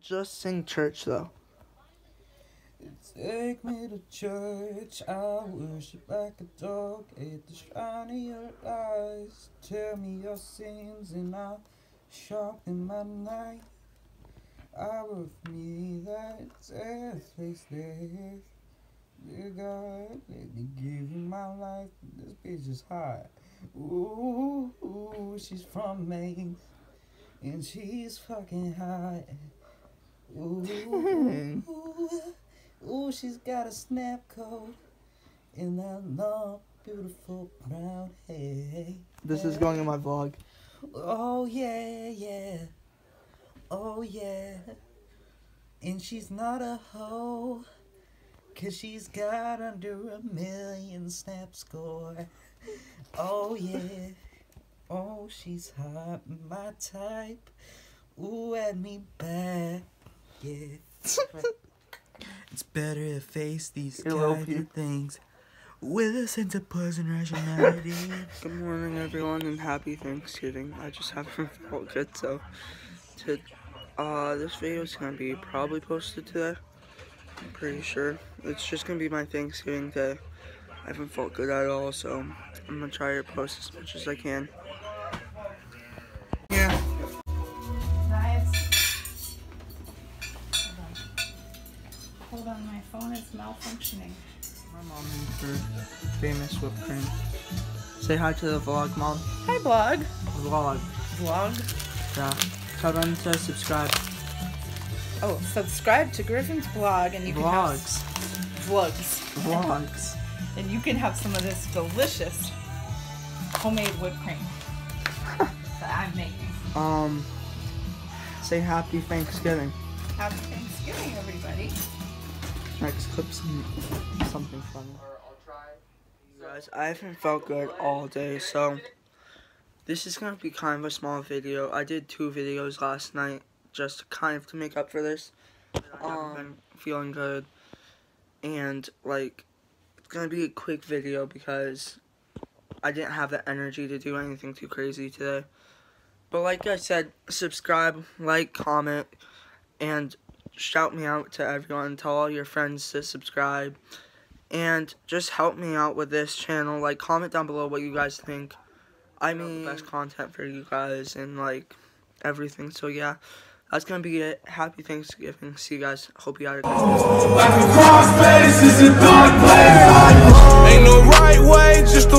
Just sing church though. Take me to church, I worship like a dog at the shrine of your eyes. Tell me your sins and I'll sharpen my knife. I will me that death face death. Dear God, let me give you my life. This bitch is hot. Ooh, ooh, she's from Maine. And she's fucking hot. Ooh, ooh, ooh, she's got a snap coat. And that long, beautiful brown hair. This is going in my vlog. Oh, yeah, yeah. Oh, yeah. And she's not a hoe. Cause she's got under a million snap score. Oh yeah. Oh, she's hot, my type. Ooh, add me back. Yeah. it's better to face these It'll kinds of things with a sense of pleasant rationality. Good morning, everyone, and happy Thanksgiving. I just haven't felt good, so to uh, this video is gonna be probably posted today. I'm pretty sure it's just gonna be my Thanksgiving day. I haven't felt good at all, so I'm gonna try to post as much as I can. Hold on, my phone is malfunctioning. My mom made her famous whipped cream. Say hi to the vlog, mom. Hi, vlog. Vlog. Vlog. Yeah. Tell them to subscribe. Oh, subscribe to Griffin's blog, and you can have Vlogs. vlogs, Vlogs. and you can have some of this delicious homemade whipped cream that I'm making. Um. Say happy Thanksgiving. Happy Thanksgiving, everybody. Next clip's something funny. Guys, I haven't felt good all day, so this is gonna be kind of a small video. I did two videos last night just kind of to make up for this. Been feeling good, and like it's gonna be a quick video because I didn't have the energy to do anything too crazy today. But like I said, subscribe, like, comment, and shout me out to everyone. Tell all your friends to subscribe. And just help me out with this channel. Like, comment down below what you guys think. I mean, best content for you guys and, like, everything. So, yeah, that's going to be it. Happy Thanksgiving. See you guys. Hope you had a good Cross space is a dark place. Ain't no right way, just the